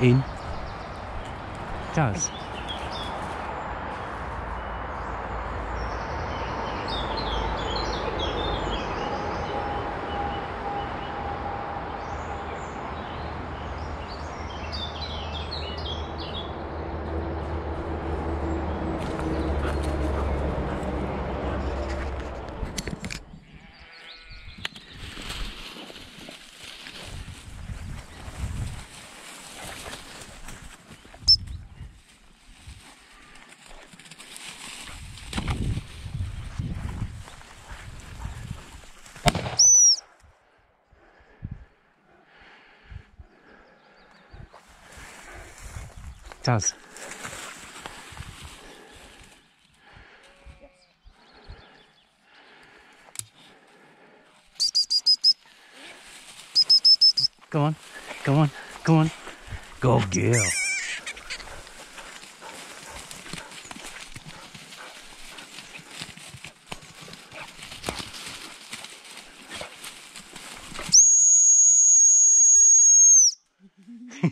in does. Does. Go on, go on, go on. Go, Gil.